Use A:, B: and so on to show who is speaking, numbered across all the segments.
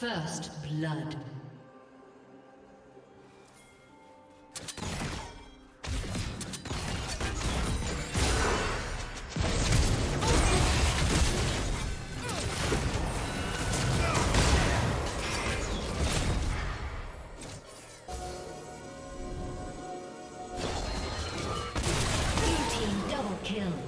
A: First blood.
B: Bliss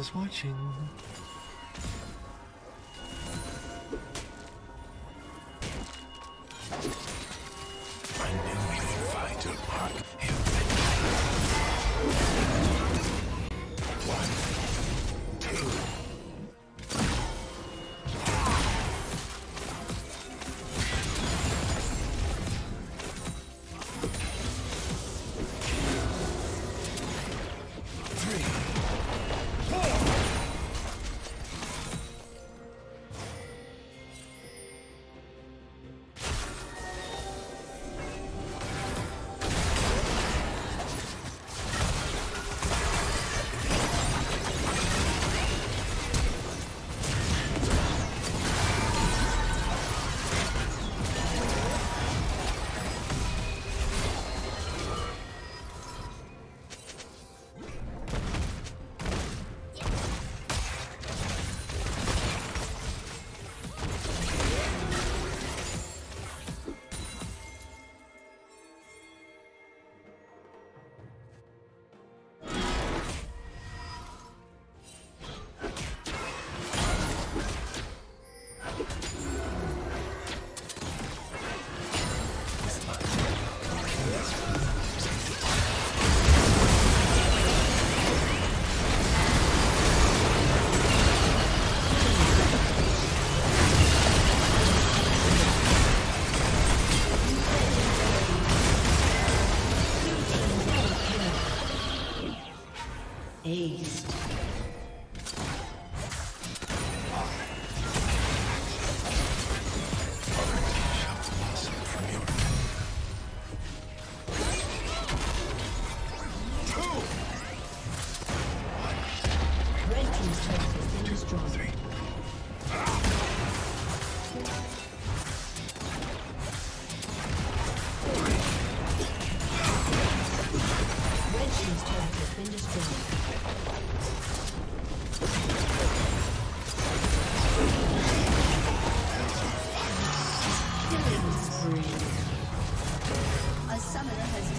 B: Is watching.